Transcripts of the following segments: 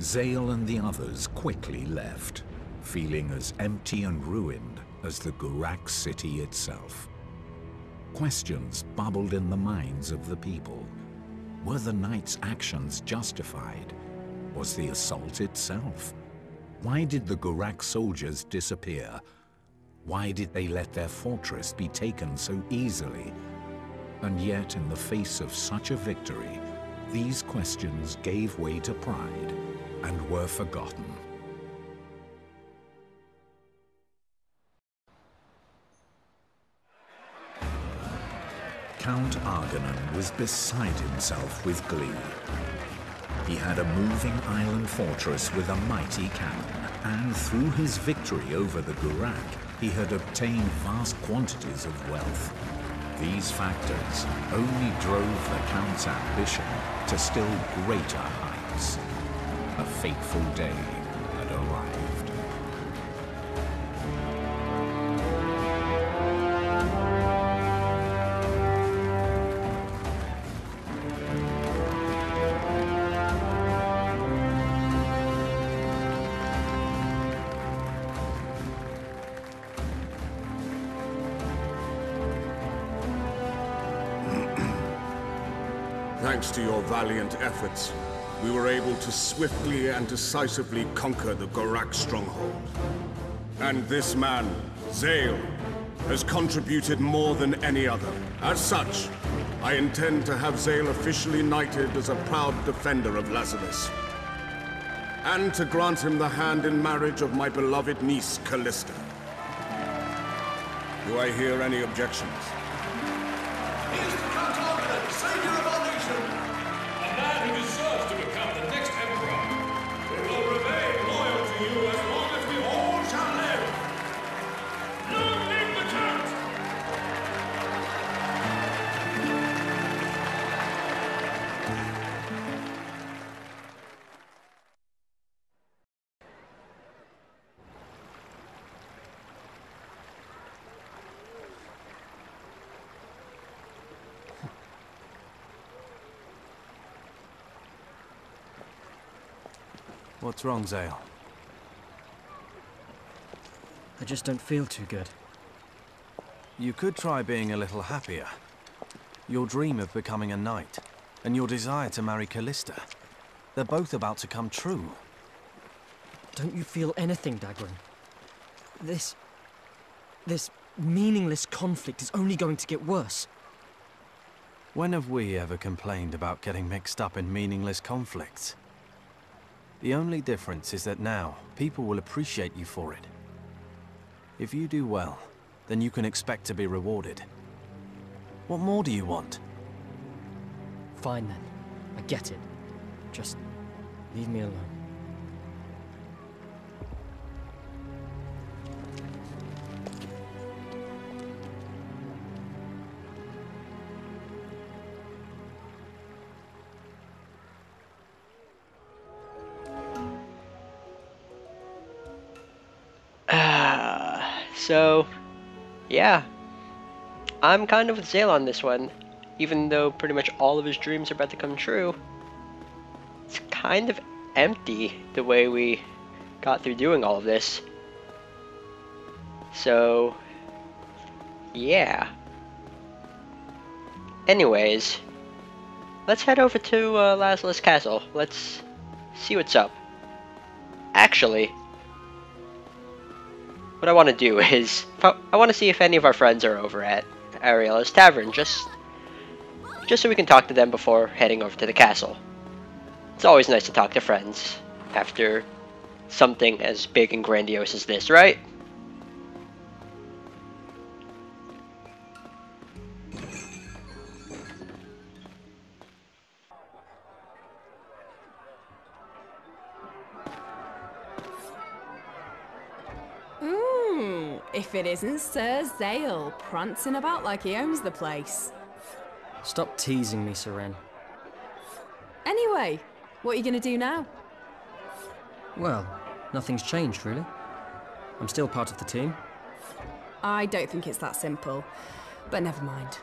Zael and the others quickly left, feeling as empty and ruined as the Gurak city itself. Questions bubbled in the minds of the people. Were the knight's actions justified? Was the assault itself? Why did the Gurak soldiers disappear? Why did they let their fortress be taken so easily? And yet, in the face of such a victory, these questions gave way to pride and were forgotten. Count Arganan was beside himself with glee. He had a moving island fortress with a mighty cannon, and through his victory over the Gurak, he had obtained vast quantities of wealth. These factors only drove the Count's ambition to still greater heights. Fateful day had arrived. Thanks to your valiant efforts, we were able to swiftly and decisively conquer the Gurak stronghold. And this man, Zael, has contributed more than any other. As such, I intend to have Zael officially knighted as a proud defender of Lazulis. And to grant him the hand in marriage of my beloved niece, Calista. Do I hear any objections? What's wrong, Zael? I just don't feel too good. You could try being a little happier. Your dream of becoming a knight, and your desire to marry Calista, they're both about to come true. Don't you feel anything, Dagran? This... this meaningless conflict is only going to get worse. When have we ever complained about getting mixed up in meaningless conflicts? The only difference is that now, people will appreciate you for it. If you do well, then you can expect to be rewarded. What more do you want? Fine then. I get it. Just leave me alone. So, yeah. I'm kind of with Zael on this one. Even though pretty much all of his dreams are about to come true, it's kind of empty the way we got through doing all of this. So, yeah. Anyways, let's head over to uh, Lazulis Castle. Let's see what's up. Actually, what I want to do is I, want to see if any of our friends are over at Ariela's Tavern, just just so we can talk to them before heading over to the castle. It's always nice to talk to friends after something as big and grandiose as this, right? If it isn't Sir Zael, prancing about like he owns the place. Stop teasing me, Syrenne. Anyway, what are you gonna do now? Well, nothing's changed, really. I'm still part of the team. I don't think it's that simple, but never mind.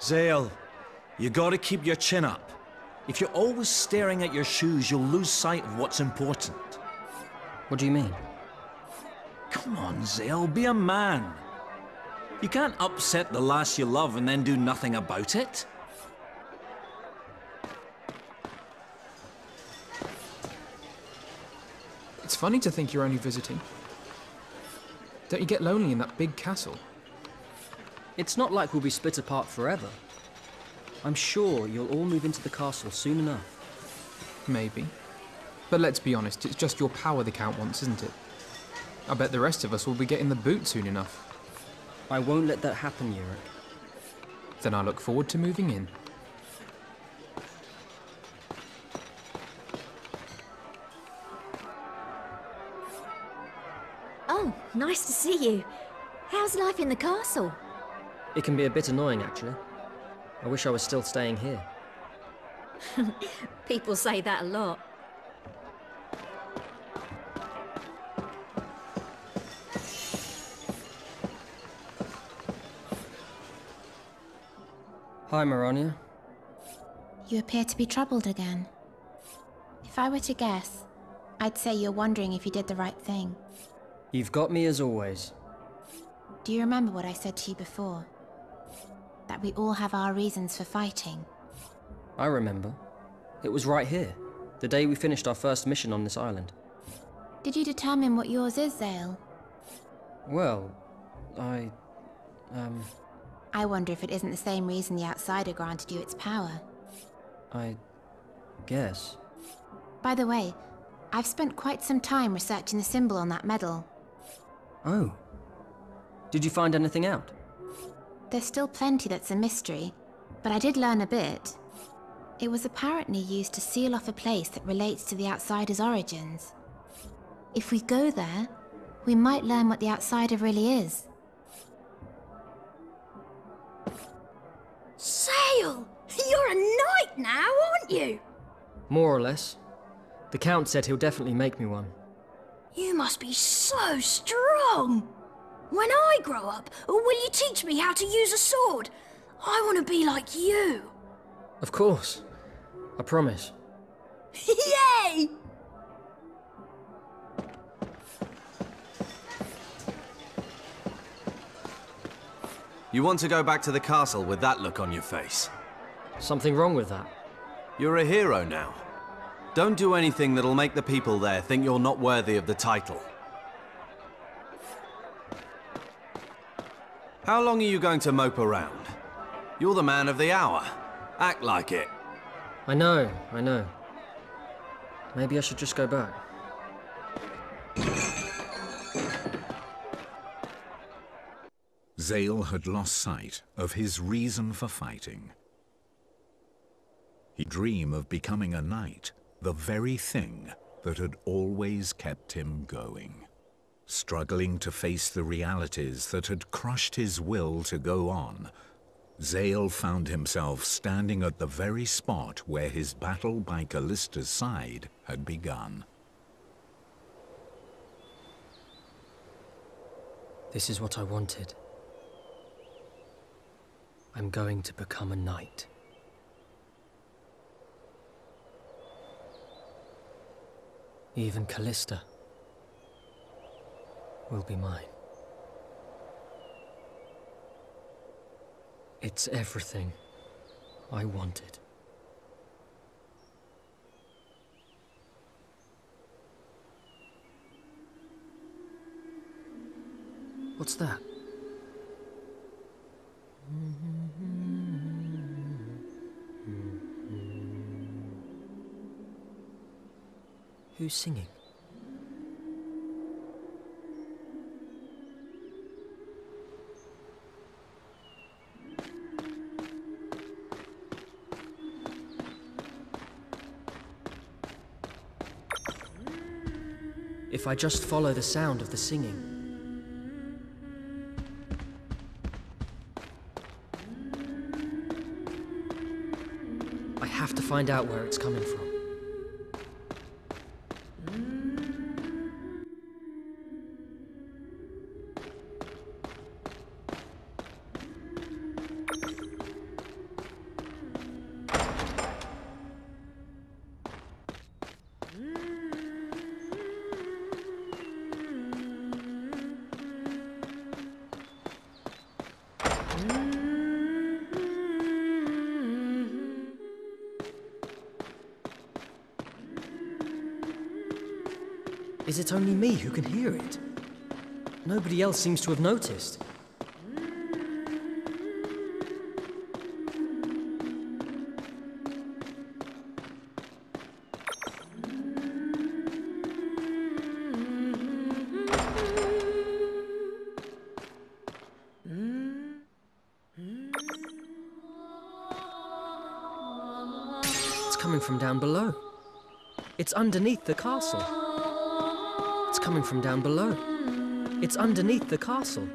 Zael, You gotta keep your chin up. If you're always staring at your shoes, you'll lose sight of what's important. What do you mean? Come on, Zael, be a man. You can't upset the lass you love and then do nothing about it. It's funny to think you're only visiting. Don't you get lonely in that big castle? It's not like we'll be split apart forever. I'm sure you'll all move into the castle soon enough. Maybe. But let's be honest, it's just your power the Count wants, isn't it? I bet the rest of us will be getting the boot soon enough. I won't let that happen, Yurick. Then I look forward to moving in. Oh, nice to see you. How's life in the castle? It can be a bit annoying, actually. I wish I was still staying here. People say that a lot. Hi, Mirania. You appear to be troubled again. If I were to guess, I'd say you're wondering if you did the right thing. You've got me as always. Do you remember what I said to you before? That we all have our reasons for fighting. I remember. It was right here, the day we finished our first mission on this island. Did you determine what yours is, Zael? Well, I. um. I wonder if it isn't the same reason the Outsider granted you its power. I. guess. By the way, I've spent quite some time researching the symbol on that medal. Oh. Did you find anything out? There's still plenty that's a mystery, but I did learn a bit. It was apparently used to seal off a place that relates to the Outsider's origins. If we go there, we might learn what the Outsider really is. Zael! You're a knight now, aren't you? More or less. The Count said he'll definitely make me one. You must be so strong. When I grow up, will you teach me how to use a sword? I want to be like you. Of course. I promise. Yay! You want to go back to the castle with that look on your face? Something wrong with that? You're a hero now. Don't do anything that'll make the people there think you're not worthy of the title. How long are you going to mope around? You're the man of the hour. Act like it. I know, I know. Maybe I should just go back. Zael had lost sight of his reason for fighting. He dreamed of becoming a knight, the very thing that had always kept him going. Struggling to face the realities that had crushed his will to go on, Zael found himself standing at the very spot where his battle by Calista's side had begun. This is what I wanted. I'm going to become a knight. Even Calista will be mine. It's everything I wanted. What's that? Who's singing? If I just follow the sound of the singing. I have to find out where it's coming from. Is it only me who can hear it? Nobody else seems to have noticed. It's coming from down below. It's underneath the castle. Coming from down below. It's underneath the castle.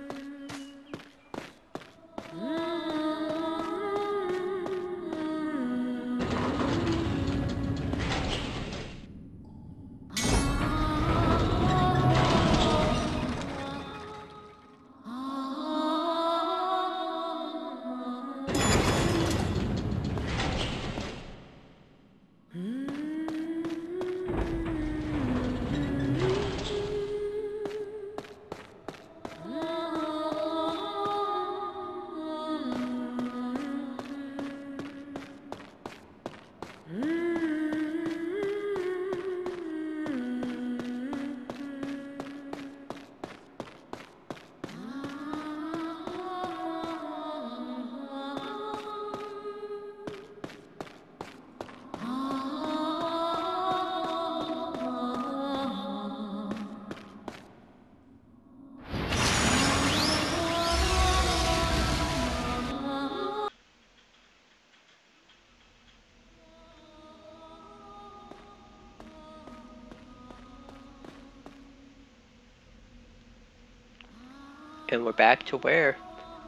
And we're back to where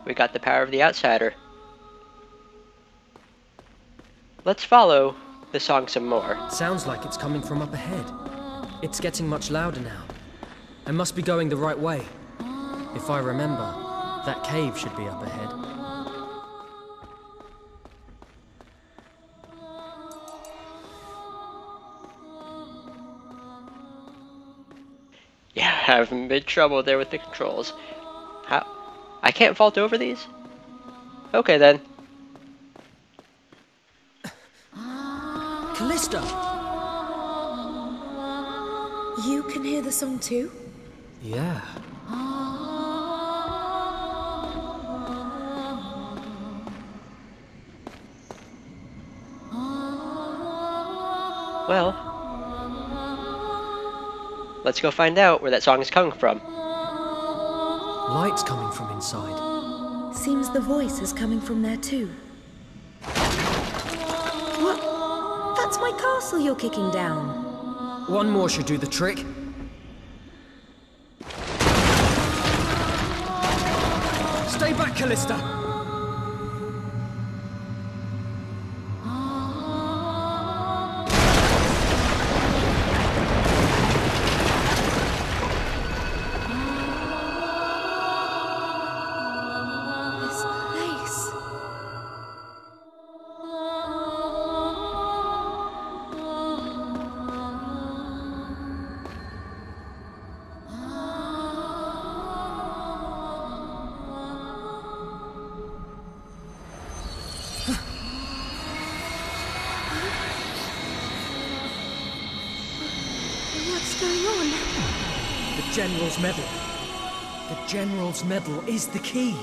we got the power of the outsider. Let's follow the song some more. Sounds like it's coming from up ahead. It's getting much louder now. I must be going the right way. If I remember, that cave should be up ahead. Yeah, having big trouble there with the controls. How? I can't vault over these? Okay then. Calista! You can hear the song too? Yeah. Well, let's go find out where that song is coming from. Light's coming from inside. Seems the voice is coming from there too. What? That's my castle you're kicking down. One more should do the trick. Stay back, Calista! Going on? The General's Medal. The General's Medal is the key.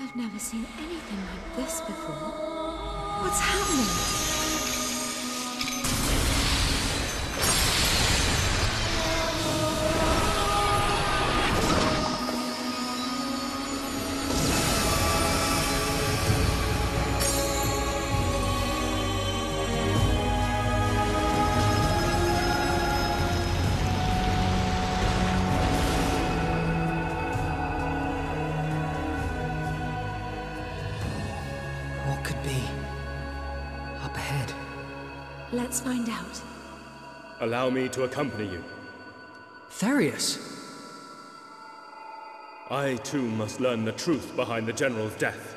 I've never seen anything like this before. What's happening? Let's find out. Allow me to accompany you. Therius! I too must learn the truth behind the General's death.